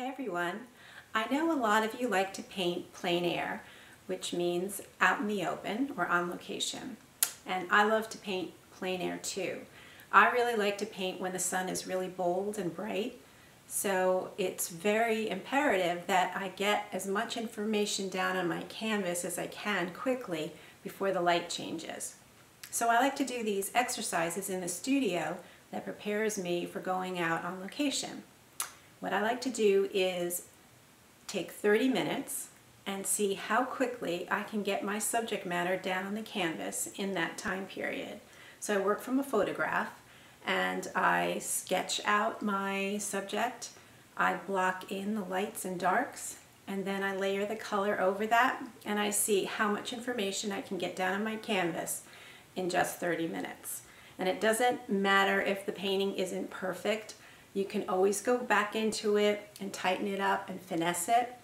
Hi everyone. I know a lot of you like to paint plein air, which means out in the open or on location. And I love to paint plein air too. I really like to paint when the sun is really bold and bright. So it's very imperative that I get as much information down on my canvas as I can quickly before the light changes. So I like to do these exercises in the studio that prepares me for going out on location. What I like to do is take 30 minutes and see how quickly I can get my subject matter down on the canvas in that time period. So I work from a photograph and I sketch out my subject, I block in the lights and darks, and then I layer the color over that and I see how much information I can get down on my canvas in just 30 minutes. And it doesn't matter if the painting isn't perfect you can always go back into it and tighten it up and finesse it.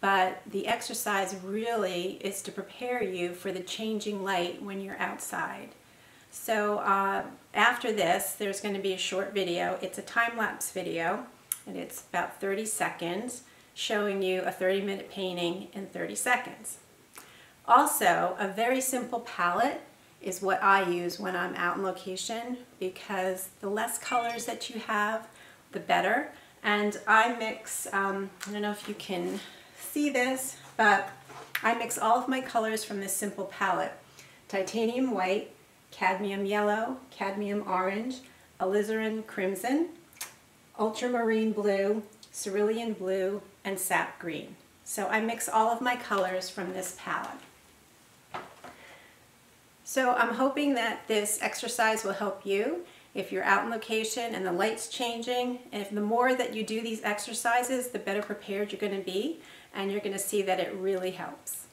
But the exercise really is to prepare you for the changing light when you're outside. So uh, after this, there's going to be a short video. It's a time-lapse video, and it's about 30 seconds, showing you a 30-minute painting in 30 seconds. Also, a very simple palette is what I use when I'm out in location because the less colors that you have, the better. And I mix, um, I don't know if you can see this, but I mix all of my colors from this simple palette. Titanium white, cadmium yellow, cadmium orange, alizarin crimson, ultramarine blue, cerulean blue, and sap green. So I mix all of my colors from this palette. So I'm hoping that this exercise will help you if you're out in location and the light's changing. And if the more that you do these exercises, the better prepared you're going to be and you're going to see that it really helps.